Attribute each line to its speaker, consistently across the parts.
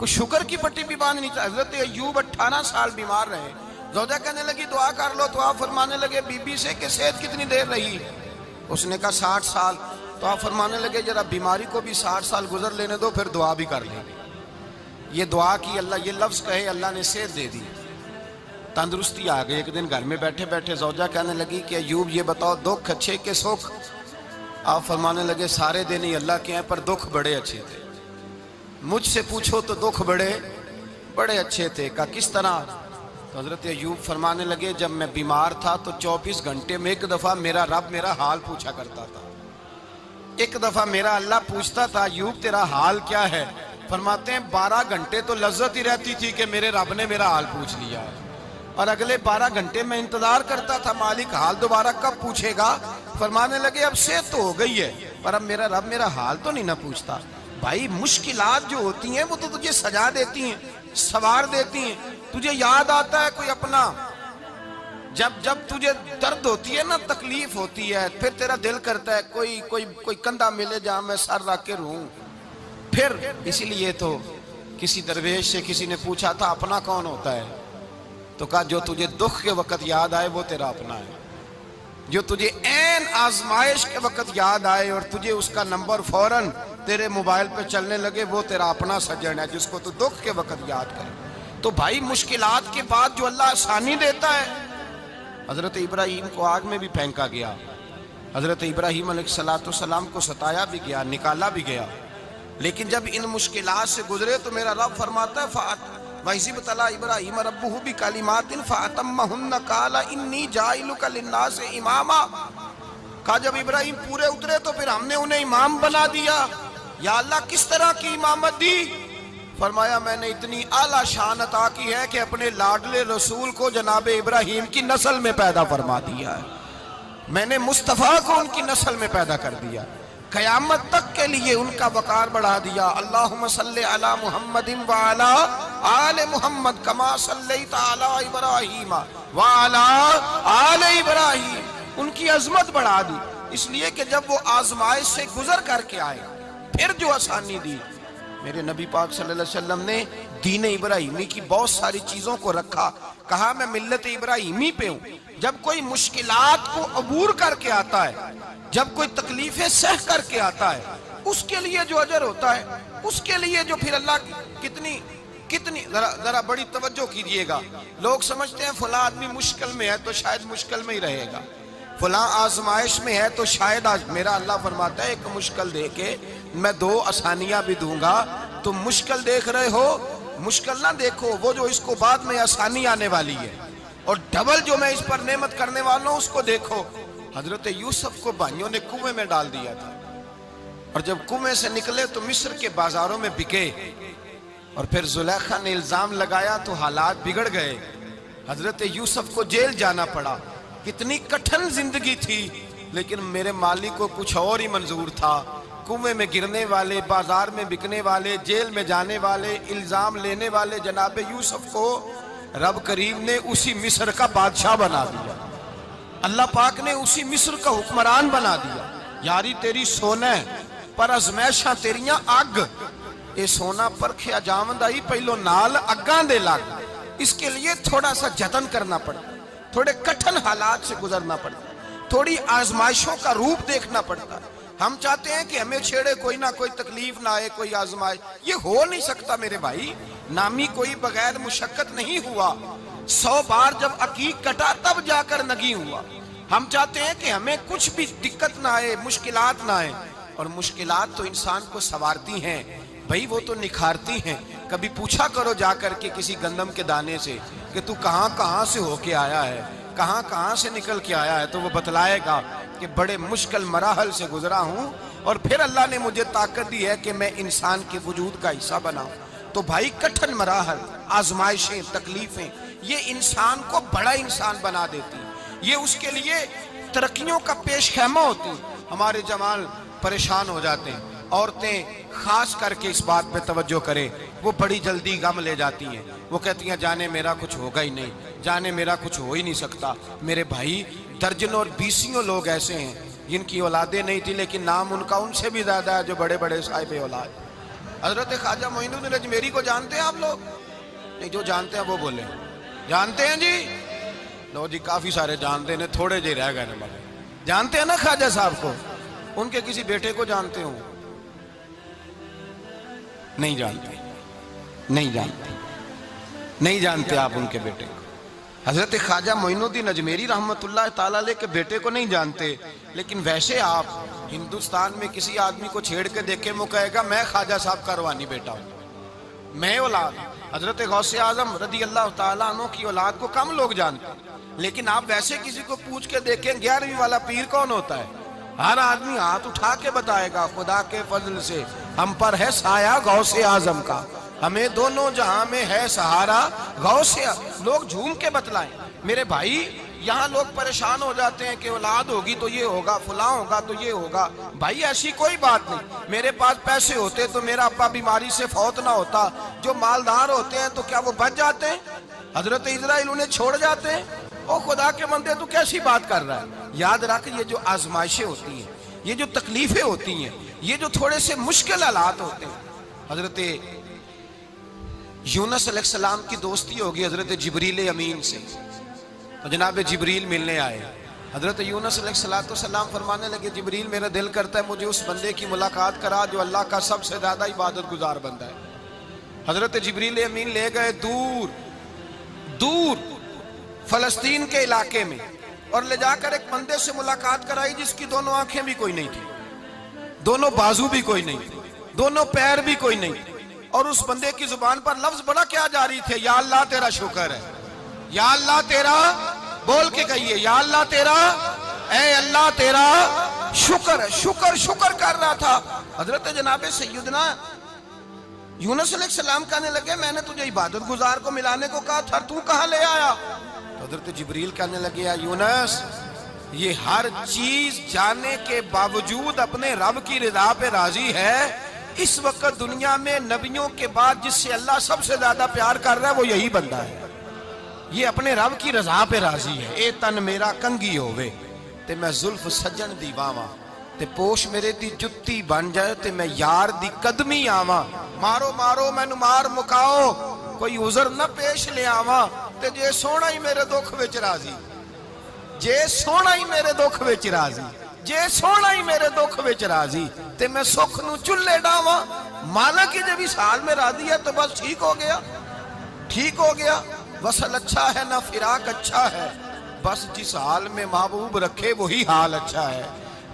Speaker 1: कोई शुगर की पट्टी भी बांधनी चाहिए। हज़रत अयूब अट्ठारह साल बीमार रहे। जोजा कहने लगी, दुआ कर लो तो आप फरमाने लगे, बीबी से कि सेहत कितनी देर रही? उसने कहा, साठ साल। तो आप फरमाने लगे, जरा बीमारी को भी साठ साल गुजर लेने दो, फिर दुआ भी कर लेंगे। ये दुआ की अल्लाह, ये लफ्ज़ कहे, अल्लाह ने सेहत दे दी। तंदुरुस्ती आ गई। एक दिन घर में बैठे बैठे जोजा कहने लगी कि अयूब ये बताओ, दुख अच्छे के सुख? आप फरमाने लगे, सारे दिन ही अल्लाह के हैं, पर दुख बड़े अच्छे थे। मुझसे पूछो तो दुख बड़े बड़े अच्छे थे। का किस तरह? तो हज़रत अयूब फरमाने लगे, जब मैं बीमार था तो 24 घंटे में एक दफ़ा मेरा रब मेरा हाल पूछा करता था। एक दफ़ा मेरा अल्लाह पूछता था, अयूब तेरा हाल क्या है? फरमाते हैं, बारह घंटे तो लज्जत ही रहती थी कि मेरे रब ने मेरा हाल पूछ लिया। और अगले बारह घंटे में इंतज़ार करता था, मालिक हाल दोबारा कब पूछेगा? फरमाने लगे, अब से तो हो गई है, पर अब मेरा रब मेरा हाल तो नहीं ना पूछता। भाई, मुश्किलात जो होती हैं, वो तो तुझे सजा देती हैं, सवार देती हैं। तुझे याद आता है कोई अपना? जब जब तुझे दर्द होती है ना, तकलीफ़ होती है, फिर तेरा दिल करता है, कोई कोई कोई कंधा मिले जहाँ मैं सर रख के रू फिर, इसीलिए तो किसी दरवेश से किसी ने पूछा, था अपना कौन होता है? तो कहा, जो तुझे दुख के वक्त याद आए, वो तेरा अपना है। जो तुझे एन आजमाइश के वक्त याद आए और तुझे उसका नंबर फ़ौरन तेरे मोबाइल पे चलने लगे, वो तेरा अपना सज्जन है, जिसको तू दुख के वक्त याद करे। तो भाई, मुश्किलात के बाद जो अल्लाह आसानी देता है, हज़रत इब्राहिम को आग में भी फेंका गया। हज़रत इब्राहिम सलाम को सताया भी गया, निकाला भी गया। लेकिन जब इन मुश्किलात से गुजरे तो मेरा रब फरमाता है, फ़ात वैसी बतला इब्राहिम रब्बू भी कालिमातिन फातम्महुन्ना काला लिन्नास इमामा। कहा, जब इब्राहिम पूरे उतरे तो फिर हमने उन्हें इमाम बना दिया। या अल्लाह किस तरह की इमामत दी? फरमाया, मैंने इतनी आला शान अता की है कि अपने लाडले रसूल को जनाब इब्राहिम की नस्ल में पैदा फरमा दिया है। मैंने मुस्तफ़ा को उनकी नस्ल में पैदा कर दिया। कयामत तक के लिए उनका वकार बढ़ा दिया। अल्लाह अला मोहम्मद वाला आल मोहम्मद कमा इब्राहिम वाला आल इब्राहिम। उनकी अजमत बढ़ा दी। इसलिए कि जब वो आजमाइश से गुजर करके आए फिर जो आसानी दी। मेरे नबी पाक सल्लल्लाहु अलैहि वसल्लम ने दीन इब्राहिमी की बहुत सारी चीज़ों को रखा। कहा, मैं मिल्लत इब्राहिमी पे हूँ। जब कोई मुश्किलात को अबूर करके आता है, जब कोई तकलीफें सह करके आता है, उसके लिए जो अजर होता है, उसके लिए जो फिर अल्लाह कितनी कितनी, जरा जरा बड़ी तवज्जो कीजिएगा। लोग समझते हैं, फला आदमी मुश्किल में है तो शायद मुश्किल में ही रहेगा। फला आजमाइश में है तो शायद आज, मेरा अल्लाह फरमाता है, एक मुश्किल दे के मैं दो आसानियाँ भी दूँगा। तुम मुश्किल देख रहे हो। मुश्किल ना देखो, वो जो इसको बाद में आसानी आने वाली है। और डबल जो मैं इस पर नेमत करने वाला हूँ, उसको देखो। हज़रत यूसुफ को भाइयों ने कुएँ में डाल दिया था। और जब कुएँ से निकले तो मिस्र के बाजारों में बिके। और फिर जुलेखा ने इल्ज़ाम लगाया तो हालात बिगड़ गए। हज़रत यूसुफ को जेल जाना पड़ा। कितनी कठिन ज़िंदगी थी, लेकिन मेरे मालिक को कुछ और ही मंजूर था। कुएँ में गिरने वाले, बाज़ार में बिकने वाले, जेल में जाने वाले, इल्ज़ाम लेने वाले जनाब यूसुफ को रब करीम ने उसी मिस्र का बादशाह बना दिया। अल्लाह पाक ने उसी मिस्र का हुक्मरान बना दिया। यारी, तेरी सोना पर अजमैशा तेरिया अग। ये सोना परखिया जावंदा ही पहलो नाल अगा दे लग। इसके लिए थोड़ा सा जतन करना पड़ता। थोड़े कठिन हालात से गुजरना पड़ता। थोड़ी आजमाइशों का रूप देखना पड़ता। हम चाहते हैं कि हमें छेड़े, कोई ना कोई तकलीफ़ ना आए, कोई आजमाए। ये हो नहीं सकता मेरे भाई। नामी कोई बगैर मुशक्कत नहीं हुआ। सौ बार जब अकीक कटा, तब जाकर नगी हुआ। हम चाहते हैं कि हमें कुछ भी दिक्कत ना आए, मुश्किलात ना आए। और मुश्किलात तो इंसान को संवारती हैं। भाई, वो तो निखारती हैं। कभी पूछा करो जाकर के किसी गंदम के दाने से कि तू कहाँ कहाँ से होके आया है? कहाँ कहाँ से निकल के आया है? तो वो बतलाएगा। कि बड़े मुश्किल मराहल से गुजरा हूँ और फिर अल्लाह ने मुझे ताकत दी है कि मैं इंसान के वजूद का हिस्सा बनाऊँ। तो भाई, कठिन मराहल, आजमाइशें, तकलीफें, ये इंसान को बड़ा इंसान बना देती ये उसके लिए तरक्कियों का पेश खैमा होती हमारे जमाल परेशान हो जाते हैं। औरतें खास करके इस बात पे तवज्जो करें, वो बड़ी जल्दी गम ले जाती हैं। वो कहती हैं, जाने मेरा कुछ होगा ही नहीं, जाने मेरा कुछ हो ही नहीं सकता। मेरे भाई दर्जनों और बीसियों लोग ऐसे हैं, जिनकी औलादे नहीं थी, लेकिन नाम उनका उनसे भी ज़्यादा है, जो बड़े बड़े साहिब औलाद हज़रत ख्वाजा मोइनुद्दीन अजमेरी को जानते हैं आप लोग? नहीं, जो जानते हैं वो बोले। जानते हैं जी? लो जी, काफ़ी सारे जानते हैं, थोड़े जे रह गए जानते हैं ना ख्वाजा साहब को? उनके किसी बेटे को जानते हो। नहीं जानते। नहीं जानते। नहीं जानते आप उनके बेटे को। हज़रत ख्वाजा मोइनुद्दीन अजमेरी रहमतुल्लाह ताला के बेटे को नहीं जानते, लेकिन वैसे आप हिंदुस्तान में किसी आदमी को छेड़ के देखे वो कहेगा, मैं ख्वाजा साहब का रवानी बेटा हूँ। मैं औलाद हज़रत गौसे आज़म रदी अल्लाह तु की औलाद को कम लोग जानते लेकिन आप वैसे किसी को पूछ के देखें, ग्यारहवीं वाला पीर कौन होता है? हर आदमी हाथ उठा के बताएगा, खुदा के फजल से हम पर है साया गौ से आज़म का। हमें दोनों जहाँ में है सहारा गौ से लोग झूम के बतलाएँ, मेरे भाई, यहाँ लोग परेशान हो जाते हैं कि औलाद होगी तो ये होगा, फुला होगा तो ये होगा। भाई, ऐसी कोई बात नहीं। मेरे पास पैसे होते तो मेरा अब्बा बीमारी से फौत ना होता। जो मालदार होते हैं तो क्या वो बच जाते हैं? हज़रत इसराइल उन्हें छोड़ जाते हैं? ओ खुदा के मंदिर तू कैसी बात कर रहा है? याद रख, ये जो आजमाइशें होती हैं, ये जो तकलीफें होती हैं ये जो थोड़े से मुश्किल हालात होते हैं। हज़रत यूनस सलाम की दोस्ती होगी हज़रत जबरील अमीन से। तो जनाब जबरील मिलने आए। हज़रत यूनस सलाम फरमाने लगे, जबरील, मेरा दिल करता है, मुझे उस बंदे की मुलाकात करा जो अल्लाह का सबसे ज़्यादा इबादत गुजार बंदा है। हज़रत जबरील अमीन ले गए दूर दूर फलस्तीन के इलाके में और ले जाकर एक बंदे से मुलाकात कराई जिसकी दोनों आँखें भी कोई नहीं थी। दोनों बाजू भी कोई नहीं, दोनों पैर भी कोई नहीं। और उस बंदे की ज़ुबान पर लफ्ज बड़ा क्या जारी थे? या अल्लाह तेरा शुक्र है। या अल्लाह तेरा, बोल के कहिए, या अल्लाह तेरा, ए अल्लाह तेरा, शुक्र शुक्र शुक्र कर रहा था। हज़रत जनाब सैदना यूनस सलाम कहने लगे, मैंने तुझे इबादत गुजार को मिलाने को कहा था, तू कहा ले आया? तो हज़रत जबरील कहने लगे यूनस ये हर चीज़ जाने के बावजूद अपने रब की रिदा पे राज़ी है। इस वक्त दुनिया में नबियों के बाद जिससे अल्लाह सबसे ज़्यादा प्यार कर रहा है, वो यही बंदा है। ये अपने रब की रजा पे राज़ी है। ए तन मेरा कंगी होवे, ते मैं जुल्फ सज्जन दी वावा ते पोश मेरे दी जुत्ती बन जाए, ते मैं यार दी कदमी आवा। मारो मारो, मैनू मार मुकाओ, कोई उजर न पेश ले आवा, ते जे सोना ही मेरे दुख विच राज़ी। जे सोना ही मेरे दुख विच राज़ी, जे सोना ही मेरे दुख विच राज़ी, ते मैं सुख न चुले डावा। मालक ही जब इस हाल में राज़ी है तो बस ठीक हो गया। ठीक हो गया। वसल अच्छा है ना फिराक अच्छा है। बस जिस हाल में महबूब रखे, वही हाल अच्छा है।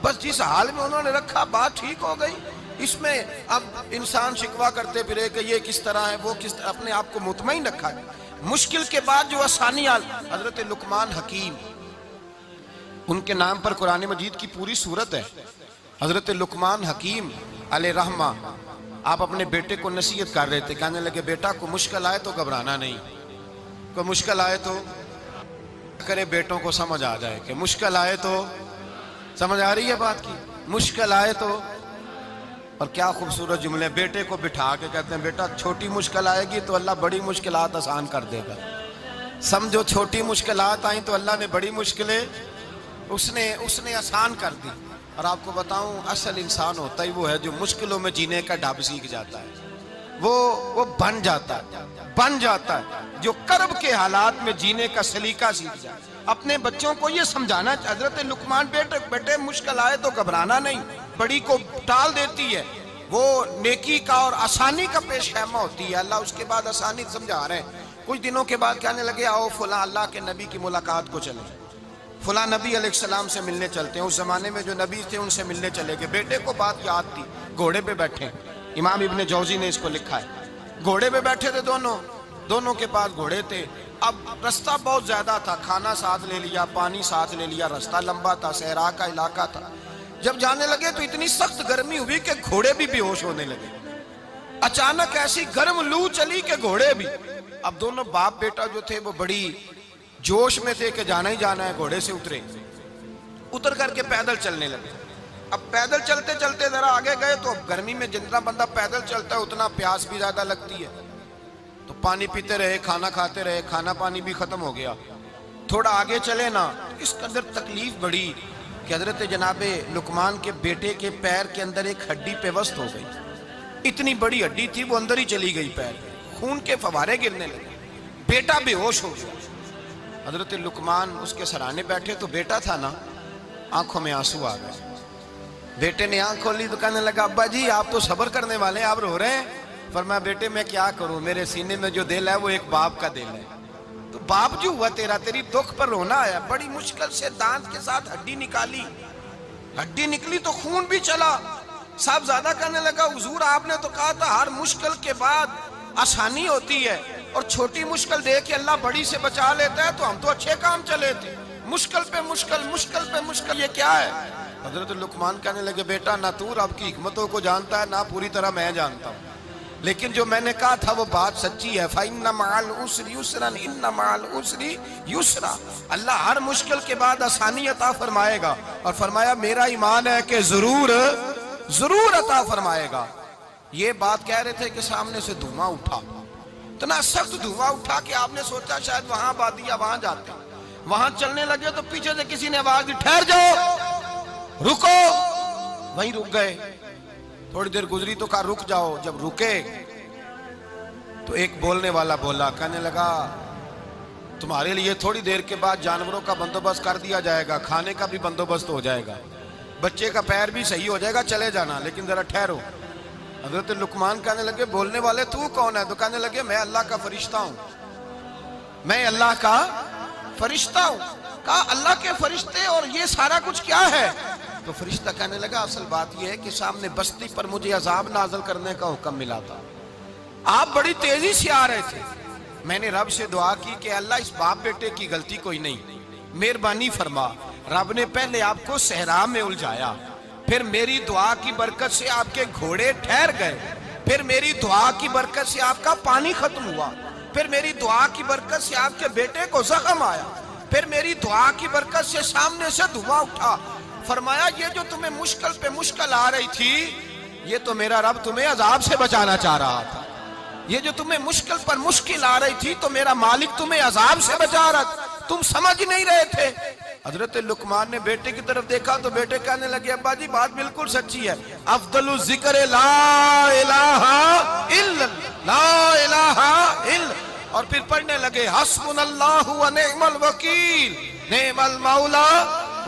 Speaker 1: बस जिस हाल में उन्होंने रखा, बात ठीक हो गई। इसमें अब इंसान शिकवा करते फिरे कि ये किस तरह है, वो किस तरह, अपने आप को मुतमिन रखा है। मुश्किल के बाद जो आसानी हज़रत लुकमान हकीम उनके नाम पर कुरान मजीद की पूरी सूरत है। हज़रत लुकमान हकीम अल रहमा, आप अपने बेटे को नसीहत कर रहे थे। कहने लगे, बेटा को मुश्किल आए तो घबराना नहीं। कोई मुश्किल आए तो करे, बेटों को समझ आ जाए कि मुश्किल आए तो समझ आ रही है बात की। मुश्किल आए तो और क्या खूबसूरत जुमले। बेटे को बिठा के कहते हैं, बेटा, छोटी मुश्किल आएगी तो अल्लाह बड़ी मुश्किल आसान कर देगा। समझो, छोटी मुश्किल आई तो अल्लाह ने बड़ी मुश्किलें उसने उसने आसान कर दी। और आपको बताऊँ, असल इंसान होता ही वो है जो मुश्किलों में जीने का ढाब सीख जाता है। वो वो बन जाता है, बन जाता है, जो कर्ब के हालात में जीने का सलीका सीख जाए। अपने बच्चों को ये समझाना, हज़रत लुकमान बेटे बेटे, मुश्किल आए तो घबराना नहीं। बड़ी को टाल देती है। वो नेकी का और आसानी का पेश खैमा होती है। अल्लाह उसके बाद आसानी समझा रहे हैं। कुछ दिनों के बाद कहने लगे, आओ फुला अल्लाह के नबी की मुलाकात को चले फुला नबी सलाम से मिलने चलते हैं। उस जमाने में जो नबी थे, उनसे मिलने चले गए। बेटे को बात याद थी। घोड़े पे बैठे। इमाम इबन जौजी ने इसको लिखा है। घोड़े पे बैठे थे दोनों। दोनों के पास घोड़े थे। अब रास्ता बहुत ज़्यादा था। खाना साथ ले लिया, पानी साथ ले लिया। रास्ता लंबा था। सहरा का इलाका था। जब जाने लगे तो इतनी सख्त गर्मी हुई कि घोड़े भी बेहोश होने लगे। अचानक ऐसी गर्म लू चली के घोड़े भी। अब दोनों बाप बेटा जो थे, वो बड़ी जोश में थे कि जाना ही जाना है, घोड़े से उतरे। उतर करके पैदल चलने लगे। अब पैदल चलते चलते जरा आगे गए तो अब गर्मी में जितना बंदा पैदल चलता है, उतना प्यास भी ज़्यादा लगती है। तो पानी पीते रहे, खाना खाते रहे, खाना पानी भी खत्म हो गया। थोड़ा आगे चले ना तो इस अंदर तकलीफ़ बढ़ी कि हज़रत जनाब लुकमान के बेटे के पैर के अंदर एक हड्डी पेवस्त हो गई। इतनी बड़ी हड्डी थी, वो अंदर ही चली गई पैर। खून के फवारे गिरने लगे। बेटा बेहोश हो गया। हज़रत लुकमान उसके सराहने बैठे तो बेटा था ना, आँखों में आँसू आ गए। बेटे ने आँख खोली तो कहने लगा, अब्बा जी, आप तो सबर करने वाले हैं, आप रो रहे हैं। पर मैं बेटे, मैं क्या करूँ? मेरे सीने में जो दिल है, वो एक बाप का दिल है। तो बाप जो हुआ तेरा, तेरी दुख पर रोना आया। बड़ी मुश्किल से दांत के साथ हड्डी निकाली। हड्डी निकली तो खून भी चला। साहब ज़्यादा कहने लगा, हुजूर, आपने तो कहा था, हर मुश्किल के बाद आसानी होती है। और छोटी मुश्किल देख के अल्लाह बड़ी से बचा लेता है तो हम तो अच्छे काम चले थे। मुश्किल पे मुश्किल मुश्किल पे मुश्किल, ये क्या है? हज़रत लुकमान कहने लगे, बेटा, ना तू रब की हिकमतों को जानता है, ना पूरी तरह मैं जानता हूँ। लेकिन जो मैंने कहा था, वो बात सच्ची है। युसरा। अल्लाह हर मुश्किल के बाद आसानी अता फरमाएगा और फरमाया, मेरा ईमान है कि ज़रूर ज़रूर अता फरमाएगा। ये बात कह रहे थे कि सामने से धुआँ उठा। इतना सख्त धुआँ उठा कि आपने सोचा शायद वहाँ बादिया वहाँ जाते। वहाँ चलने लगे तो पीछे से किसी ने आवाज़ दी, ठहर जाओ, रुको। वहीं रुक गए। थोड़ी देर गुजरी तो कहा, रुक जाओ, जब रुके। तो एक बोलने वाला बोला, कहने लगा, तुम्हारे लिए थोड़ी देर के बाद जानवरों का बंदोबस्त कर दिया जाएगा, खाने का भी बंदोबस्त हो जाएगा। बच्चे का पैर भी सही हो जाएगा, चले जाना, लेकिन जरा ठहरो। हज़रत लुकमान कहने लगे, बोलने वाले, तू कौन है? तो कहने लगे, मैं अल्लाह का फरिश्ता हूँ। मैं अल्लाह का फरिश्ता हूँ। कहा, अल्लाह के फरिश्ते और ये सारा कुछ क्या है? तो फरिश्ता कहने लगा, असल बात यह है कि सामने बस्ती पर मुझे अजाब नाजल करने का हुक्म मिला था। आप बड़ी तेज़ी से आ रहे थे। मैंने रब से दुआ की कि अल्लाह, इस बाप बेटे की गलती कोई नहीं। मेहरबानी फरमा। रब ने पहले आपको सहरा में उलझाया। फिर मेरी दुआ की बरकत से आपके घोड़े ठहर गए। फिर मेरी दुआ की बरकत से आपका पानी खत्म हुआ। फिर मेरी दुआ की बरकत से आपके बेटे को जख्म आया। फिर मेरी दुआ की बरकत से सामने से धुआँ उठा। फरमाया, ये जो तुम्हें मुश्किल पे मुश्किल आ रही थी, ये तो मेरा रब तुम्हें अजाब से बचाना चाह रहा था। ये जो तुम्हें मुश्किल पर मुश्किल आ रही थी तो मेरा मालिक तुम्हें अजाब से बचा रहा था तुम समझ नहीं रहे थे। हज़रत लुकमान ने बेटे की तरफ़ देखा तो बेटे कहने लगे, अब्बा जी, बात बिल्कुल सच्ची है। अफदल ज़िक्र और फिर पढ़ने लगे हसबुन अल्लाह व नेमल वकील नेमल मौला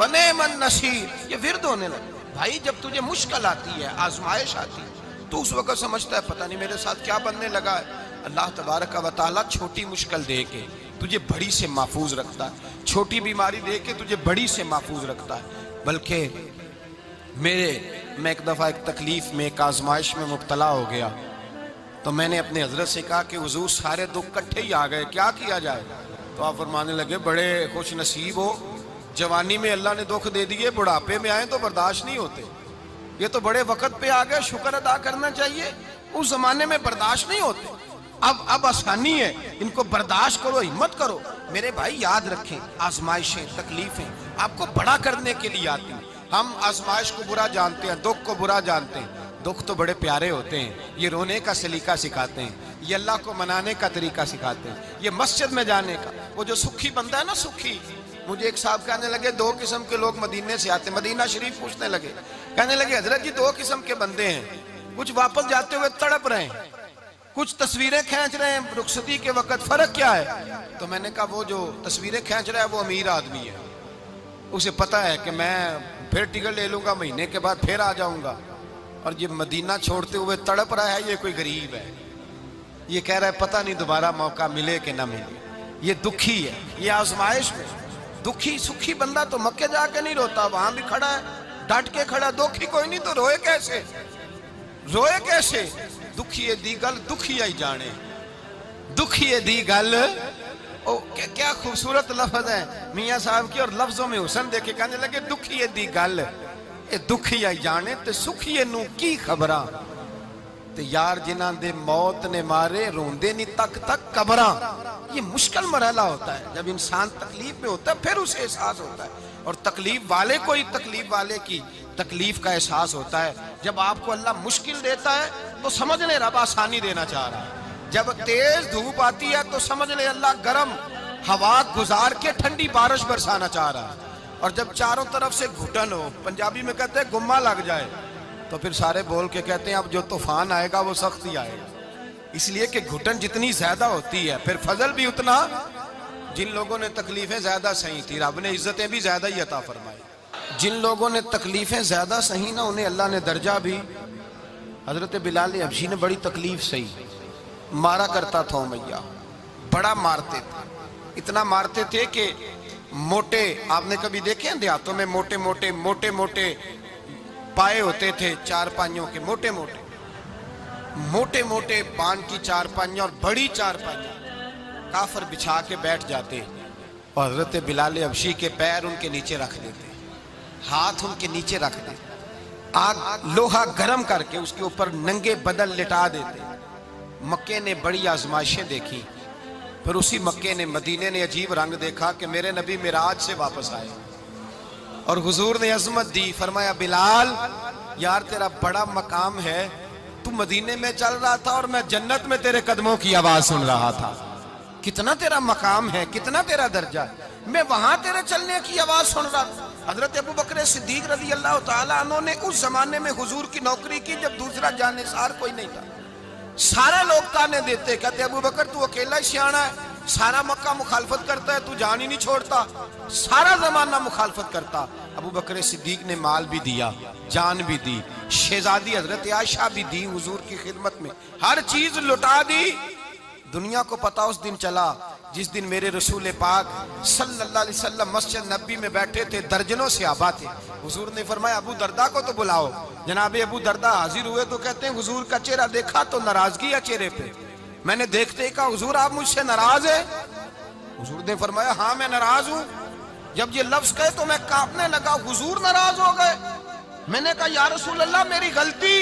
Speaker 1: व नेमन नसीर ये विरद होने लगे। भाई, जब तुझे मुश्किल आती है, आजमाइश आती है तो उस वक्त समझता है, पता नहीं मेरे साथ क्या बनने लगा है। अल्लाह तबारक व ताला छोटी मुश्किल दे के तुझे बड़ी से महफूज रखता है। छोटी बीमारी दे के तुझे बड़ी से महफूज रखता है। बल्कि मेरे, मैं एक दफ़ा एक तकलीफ़ में, एक आजमाइश में मुबतला हो गया। तो मैंने अपने हज़रत से कहा कि, हजूर, सारे दुख इकट्ठे ही आ गए, क्या किया जाए? तो आप फरमाने लगे, बड़े खुश नसीब हो। जवानी में अल्लाह ने दुख दे दिए, बुढ़ापे में आए तो बर्दाश्त नहीं होते। ये तो बड़े वक्त पे आ गए, शुक्र अदा करना चाहिए। उस जमाने में बर्दाश्त नहीं होते। अब अब आसानी है। इनको बर्दाश्त करो, हिम्मत करो। मेरे भाई, याद रखें, आजमाइशें तकलीफें आपको बड़ा करने के लिए आती हैं। हम आजमाइश को बुरा जानते हैं, दुख को बुरा जानते हैं। दुख तो बड़े प्यारे होते हैं। ये रोने का सलीका सिखाते हैं। ये अल्लाह को मनाने का तरीका सिखाते हैं। ये मस्जिद में जाने का। वो जो सुखी बंदा है ना, सुखी। मुझे एक साहब कहने लगे, दो किस्म के लोग मदीने से आते मदीना शरीफ पूछने लगे। कहने लगे, हज़रत जी, दो किस्म के बंदे हैं। कुछ वापस जाते हुए तड़प रहे हैं। कुछ तस्वीरें खींच रहे हैं, रुखसती के वक्त फ़र्क क्या है? तो मैंने कहा, वो जो तस्वीरें खींच रहा है, वो अमीर आदमी है। उसे पता है कि मैं फिर टिकट ले लूँगा, महीने के बाद फिर आ जाऊँगा। और ये मदीना छोड़ते हुए तड़प रहा है, ये कोई गरीब है। ये कह रहा है, पता नहीं दोबारा मौका मिले कि ना मिले। ये दुखी है, ये आजमाइश में। दुखी, सुखी बंदा तो मक्के जाके नहीं रोता, वहाँ भी खड़ा है, डट के खड़ा, दुखी कोई नहीं तो रोए कैसे? रोए कैसे? दुखिए दी गल दुखिया ही जाने। दुखिए दी गल। ओ क्या, क्या खूबसूरत लफज है। मियाँ साहब की और लफ्जों में हुसन देखे कहने लगे दुखिए दी गल। ए दुखिया ही जाने ते सुखिए नू की खबर? ते यार जिन्हों दे मौत ने मारे रोंदे नहीं तक तक कबर ये मुश्किल मरहला होता है। जब इंसान तकलीफ़ में होता है फिर उसे एहसास होता है। और तकलीफ़ वाले को ही तकलीफ़ वाले की तकलीफ़ का एहसास होता है। जब आपको अल्लाह मुश्किल देता है तो समझ ले रब आसानी देना चाह रहा है। जब तेज धूप आती है तो समझ ले अल्लाह गर्म हवा गुजार के ठंडी बारिश बरसाना चाह रहा है। और जब चारों तरफ़ से घुटन हो, पंजाबी में कहते हैं, गुम्मा लग जाए तो फिर सारे बोल के कहते हैं, अब जो तूफ़ान आएगा, वो सख्त आएगा। इसलिए कि घुटन जितनी ज़्यादा होती है, फिर फजल भी उतना, जिन लोगों ने तकलीफें ज़्यादा सही थी, रब ने इज्जतें भी ज़्यादा ही अता फरमाई। जिन लोगों ने तकलीफें ज़्यादा सही ना, उन्हें अल्लाह ने दर्जा भी हज़रत बिलाल अबशी ने बड़ी तकलीफ़ सही। मारा करता था मैया बड़ा मारते थे। इतना मारते थे कि मोटे, आपने कभी देखे हैं देहातों में मोटे मोटे मोटे मोटे पाए होते थे चार पाइयों के, मोटे मोटे। मोटे मोटे पान की चार पाइयाँ और बड़ी चार पाइयाँ काफर बिछा के बैठ जाते। और हज़रत बिलाल अबशी के पैर उनके नीचे रख देते। हाथ उनके नीचे रख देते। आग लोहा गर्म करके उसके ऊपर नंगे बदल लिटा देते। मक्के ने बड़ी आजमाइशें देखी। फिर उसी मक्के ने मदीने ने अजीब रंग देखा कि मेरे नबी मिराज से वापस आए। और हुजूर ने अजमत दी, फरमाया, बिलाल, यार तेरा बड़ा मकाम है। तू मदीने में चल रहा था और मैं जन्नत में तेरे कदमों की आवाज़ सुन रहा था। कितना तेरा मकाम है, कितना तेरा दर्जा है। मैं वहाँ तेरे चलने की आवाज़ सुन रहा था। हज़रत अबू बकर सिद्दीक रज़ी अल्लाह तला ने उस जमाने में हुजूर की नौकरी की जब दूसरा जानसार कोई नहीं था। सारे लोग ताने देते, कहते, अबू बकर, तू अकेला ही सियाणा है। सारा मक्का मुखालफत करता है, तू जान ही नहीं छोड़ता। सारा जमाना मुखालफत करता। अबू बकर सिद्दीक ने माल भी दिया, जान भी दी, शहजादी हज़रत आयशा भी दी हुजूर की खिदमत में। हर चीज़ लुटा दी दुनिया को पता उस दिन चला, जिस दिन मेरे रसूल पाक सल्लल्लाहु अलैहि वसल्लम मस्जिद नबी में बैठे थे, दर्जनों से आबा थे। हुजूर ने फरमाया, अबू दरदा को तो बुलाओ। जनाब अबू दरदा हाजिर हुए तो कहते हैं, हुजूर का चेहरा देखा तो नाराज़गी है चेहरे पे। मैंने देखते ही कहा, हुजूर, आप मुझसे नाराज़ है? हुजूर ने फरमाया हाँ मैं नाराज़ हूँ। जब ये लफ्ज कहे तो मैं कांपने लगा, हुजूर नाराज़ हो गए। मैंने कहा, या रसूल अल्लाह मेरी गलती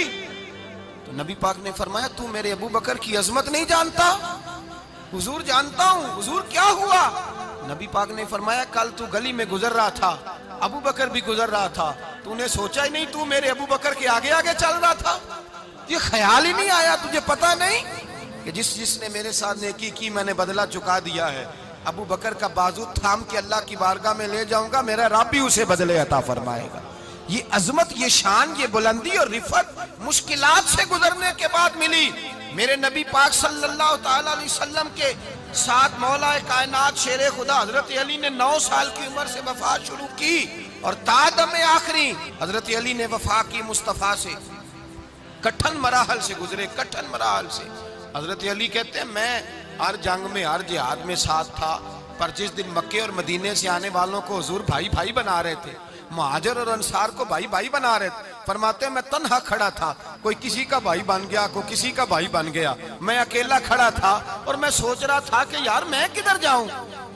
Speaker 1: नबी पाक ने फरमाया, तू मेरे अबू बकर की अजमत नहीं जानता? हुजूर जानता हूँ, हुजूर क्या हुआ? नबी पाक ने फरमाया, कल तू गली में गुजर रहा था, अबू बकर भी गुजर रहा था। तूने सोचा ही नहीं, तू मेरे अबू बकर के आगे आगे चल रहा था। ये ख्याल ही नहीं आया, तुझे पता नहीं? कि जिस जिसने मेरे साथ नेकी की, मैंने बदला चुका दिया है। अबू बकर का बाजू थाम के अल्लाह की बारगाह में ले जाऊँगा, मेरा रब भी उसे बदले अता फरमाएगा। ये अजमत, ये शान, ये बुलंदी और रिफत मुश्किलात से गुजरने के बाद मिली। मेरे नबी पाक सल्लल्लाहु अलैहि वसल्लम के साथ मौला कायनात शेर खुदा हज़रत अली ने नौ साल की उम्र से वफा शुरू की और तादम आखिरी हज़रत अली ने वफा की मुस्तफ़ा से। कठन मराहल से गुजरे, कठन मराहल से। हज़रत अली कहते हैं, मैं हर जंग में, हर जिहाद में साथ था, पर जिस दिन मक्के और मदीने से आने वालों को हजूर भाई भाई बना रहे थे महाजर और अंसार को भाई भाई बना रहे फरमाते, मैं तनहा खड़ा था। कोई किसी का भाई बन गया, कोई किसी का भाई बन गया। मैं अकेला खड़ा था और मैं सोच रहा था कि यार मैं किधर जाऊँ?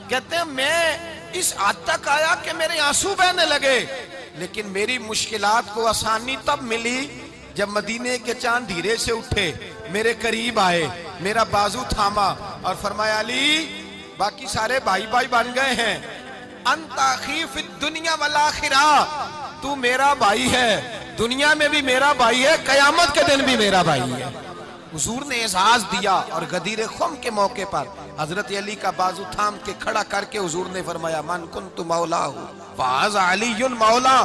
Speaker 1: कहते हैं, मैं इस हद तक आया कि मेरे आँसू बहने लगे। लेकिन मेरी मुश्किलात को आसानी तब मिली जब मदीने के चाँद धीरे से उठे, मेरे करीब आए, मेरा बाजू थामा और फरमाया, अली, बाकी सारे भाई भाई बन गए हैं। दुनिया वाला खिरा तू मेरा भाई है। दुनिया में भी मेरा भाई है। कयामत के दिन भी मेरा भाई है। हजूर ने एजाज दिया और गदीर खुम के मौके पर हज़रत अली का बाजू थाम के खड़ा करके हजूर ने फरमाया, मन कुन तू मौला हूँ। फाज अली मौला।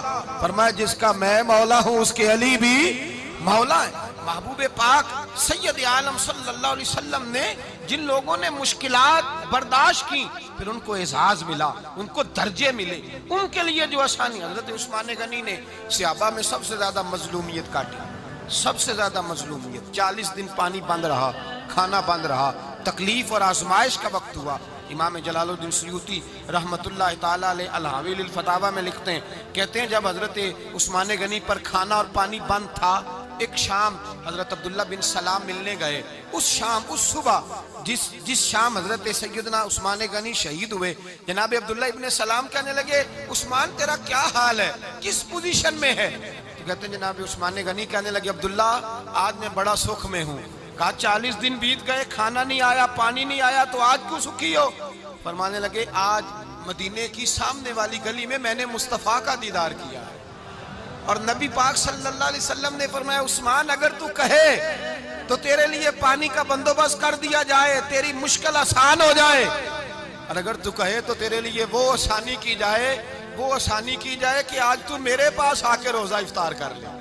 Speaker 1: फरमाया, जिसका मैं मौला हूँ, उसके अली भी मौला महबूब पाक सैयद आलम सल्लल्लाहु अलैहि वसल्लम ने जिन लोगों ने मुश्किलात बर्दाश्त की, फिर उनको एजाज मिला, उनको दर्जे मिले, उनके लिए जो आसानी, हज़रत उस्मान गनी ने सियाबा में सबसे ज़्यादा मजलूमियत काटी, सबसे ज़्यादा मजलूमियत, चालीस दिन पानी बंद रहा, खाना बंद रहा, तकलीफ़ और आजमाइश का वक्त हुआ। इमाम जलालुद्दीन सयूती रहमतुल्लाह फतावा में लिखते हैं, कहते हैं जब हज़रत उस्मान गनी पर खाना और पानी बंद था एक शाम हज़रत अब्दुल्ला बिन सलाम मिलने गए। उस शाम, उस सुबह, जिस जिस शाम हज़रत सैदना उस्मान गनी शहीद हुए, जनाब अब्दुल्ला इबन सलाम कहने लगे, उस्मान, तेरा क्या हाल है? किस पोजीशन में है? तो कहते हैं, जनाब उस्मान गनी कहने लगे, अब्दुल्ला, आज मैं बड़ा सुख में हूँ। कहा, चालीस दिन बीत गए, खाना नहीं आया, पानी नहीं आया तो आज क्यों सुखी हो? फरमाने लगे, आज मदीने की सामने वाली गली में मैंने मुस्तफ़ा का दीदार किया है। और नबी पाक सल्लल्लाहु अलैहि वसल्लम ने फरमाया, उस्मान, अगर तू कहे तो तेरे लिए पानी का बंदोबस्त कर दिया जाए, तेरी मुश्किल आसान हो जाए। और अगर तू कहे तो तेरे लिए वो आसानी की जाए, वो आसानी की जाए कि आज तू मेरे पास आके रोजा इफ्तार कर ले।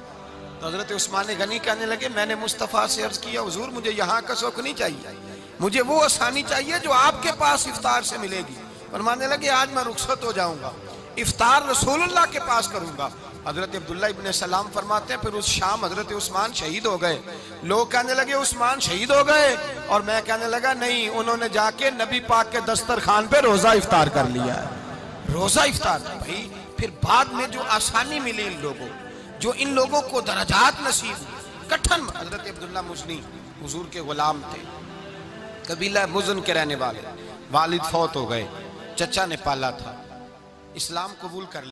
Speaker 1: तो हज़रत उस्मान गनी कहने लगे, मैंने मुस्तफ़ा से अर्ज़ किया, हजूर, मुझे यहाँ का शौक नहीं चाहिए। मुझे वो आसानी चाहिए जो आपके पास इफ्तार से मिलेगी। फरमाने लगे, आज मैं रुखसत हो जाऊँगा। इफ्तार रसूलुल्लाह के पास करूँगा। हज़रत अब्दुल्ला इब्ने सलाम फरमाते हैं, फिर उस शाम हज़रत उस्मान शहीद हो गए। लोग कहने लगे, उस्मान शहीद हो गए? और मैं कहने लगा, नहीं, उन्होंने जाके नबी पाक के दस्तरखान पे रोजा इफ्तार कर लिया है। रोजा इफ्तार, भाई, फिर बाद में जो आसानी मिली इन लोगों, जो इन लोगों को दराजात नसीब कठन हज़रत अब्दुल्ला मुजनी, हुजूर के गुलाम थे। कबीला मुजन के रहने वाले, वालिद फौत हो गए। चचा ने पाला था। इस्लाम कबूल कर